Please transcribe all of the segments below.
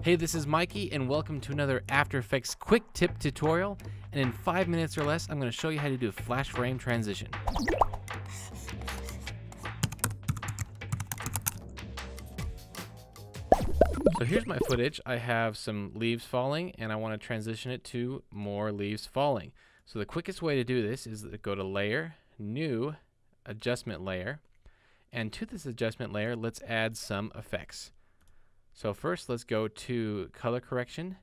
Hey, this is Mikey, and welcome to another After Effects quick tip tutorial. And in five minutes or less, I'm going to show you how to do a flash frame transition. So here's my footage. I have some leaves falling, and I want to transition it to more leaves falling. So the quickest way to do this is to go to Layer, New, Adjustment Layer, and to this adjustment layer, let's add some effects. So first, let's go to color correction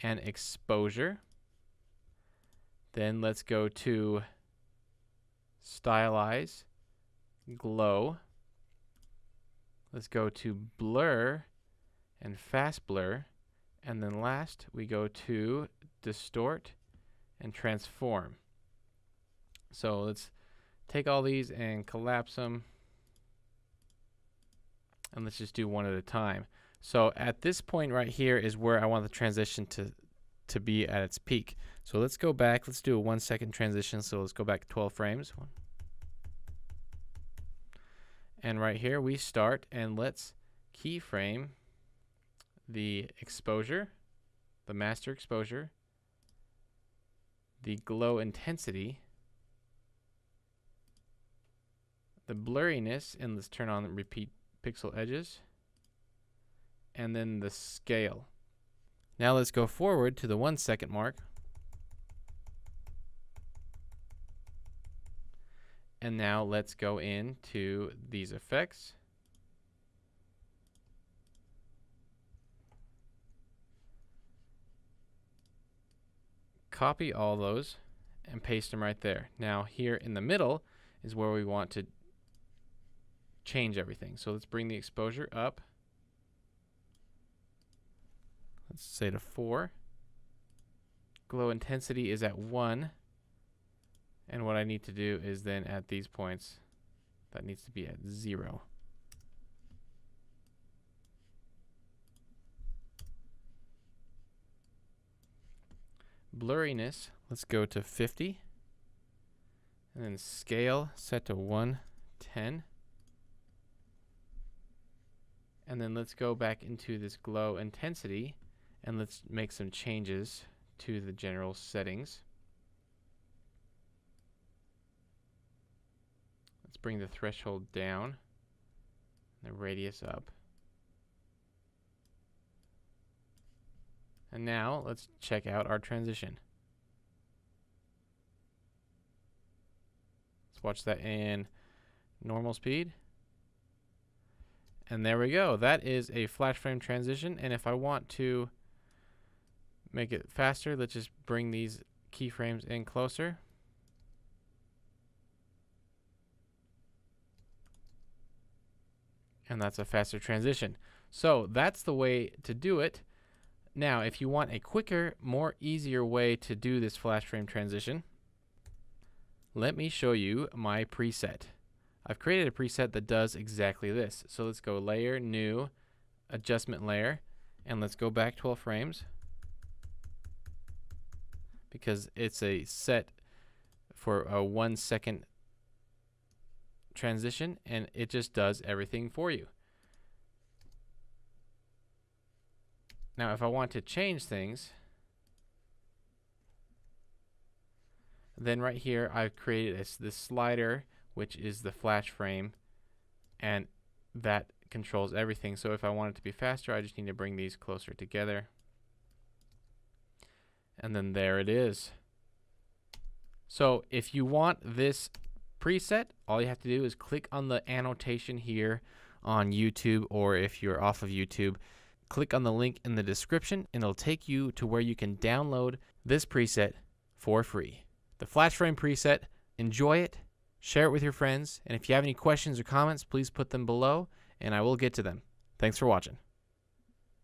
and exposure. Then let's go to stylize, glow. Let's go to blur and fast blur. And then last, we go to distort and transform. So let's take all these and collapse them. And let's just do one at a time. So at this point right here is where I want the transition to to be at its peak. So let's go back. Let's do a one second transition. So let's go back 12 frames. And right here we start and let's keyframe the exposure, the master exposure, the glow intensity, the blurriness, and let's turn on repeat pixel edges, and then the scale. Now let's go forward to the one second mark. And now let's go into these effects. Copy all those and paste them right there. Now here in the middle is where we want to change everything. So let's bring the exposure up. Let's say to 4. Glow intensity is at 1. And what I need to do is then at these points, that needs to be at 0. Blurriness, let's go to 50. And then scale set to 110. And then let's go back into this glow intensity and let's make some changes to the general settings. Let's bring the threshold down, the radius up. And now let's check out our transition. Let's watch that in normal speed. And there we go. That is a flash frame transition. And if I want to make it faster, let's just bring these keyframes in closer. And that's a faster transition. So that's the way to do it. Now, if you want a quicker, more easier way to do this flash frame transition, let me show you my preset. I've created a preset that does exactly this. So let's go layer, new, adjustment layer, and let's go back 12 frames because it's a set for a one second transition and it just does everything for you. Now if I want to change things, then right here I've created this, this slider which is the flash frame and that controls everything. So if I want it to be faster, I just need to bring these closer together. And then there it is. So if you want this preset, all you have to do is click on the annotation here on YouTube or if you're off of YouTube, click on the link in the description and it'll take you to where you can download this preset for free. The flash frame preset, enjoy it, share it with your friends, and if you have any questions or comments, please put them below and I will get to them. Thanks for watching.